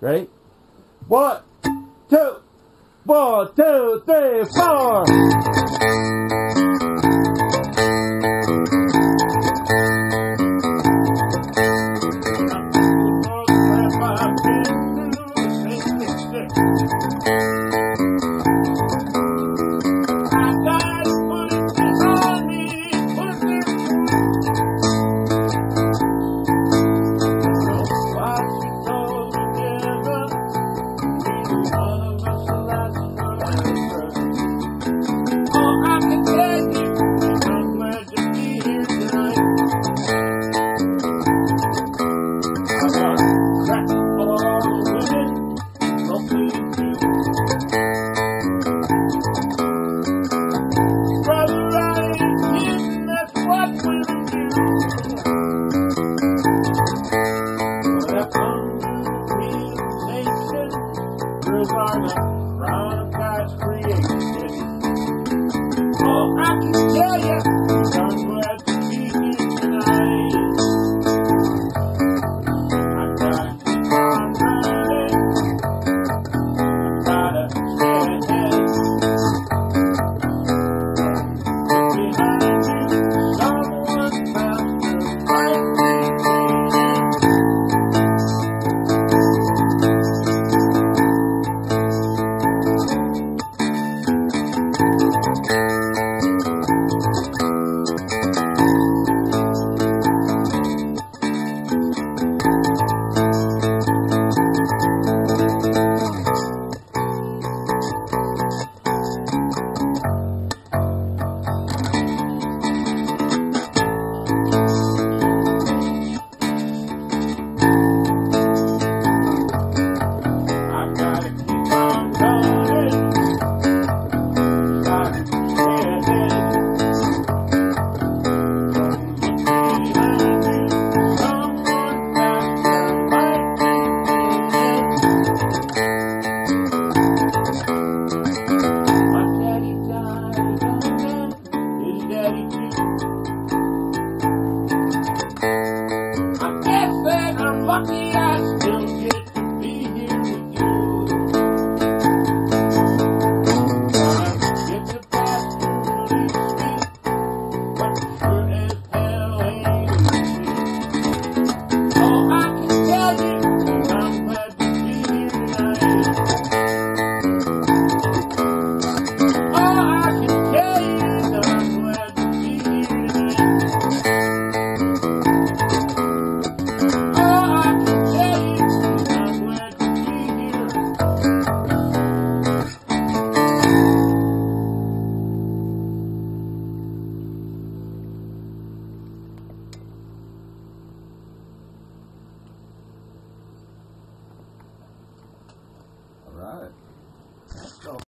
Ready? One, two, one, two, three, four. Thank Oh, of God's creation. I can tell you. you. Thank you. are